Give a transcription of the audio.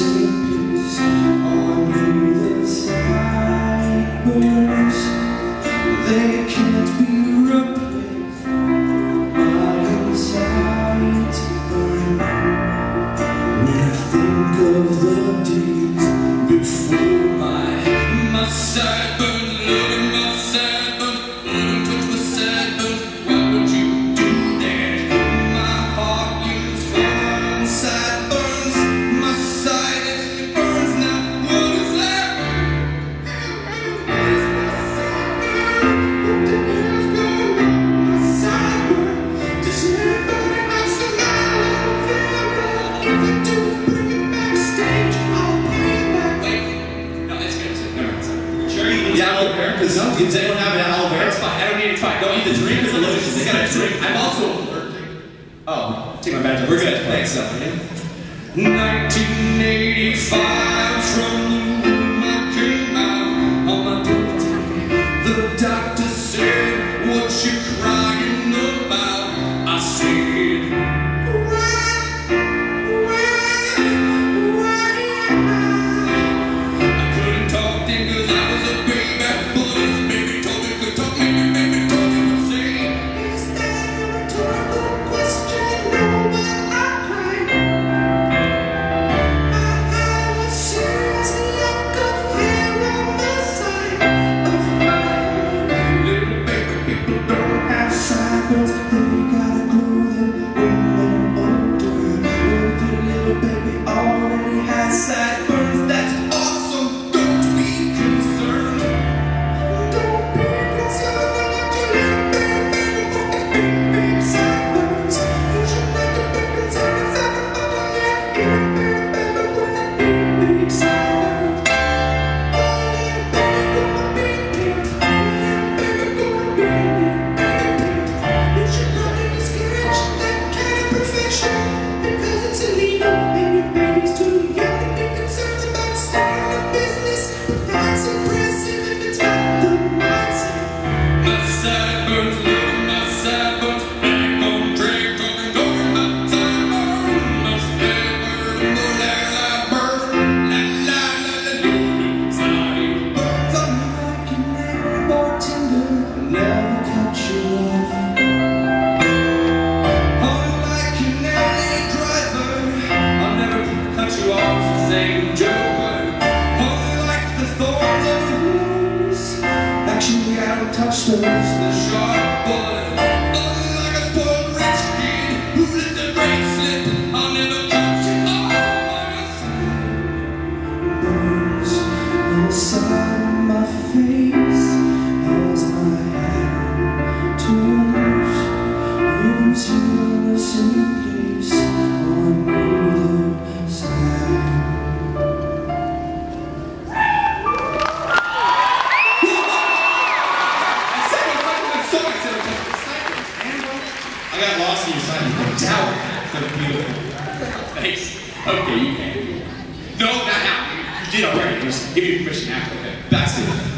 Sleep on you. they don't have an aloe vera. It's fine. I don't need to try. Don't eat the drink. It's delicious. They got a drink. I'm also allergic. Oh, take my badge. We're good. Thanks, Stephanie. 1985. touched us. The sharp bullet. beautiful. Thanks. Okay, you can. No, not now. You did already. Just give me permission after. Okay, that's it.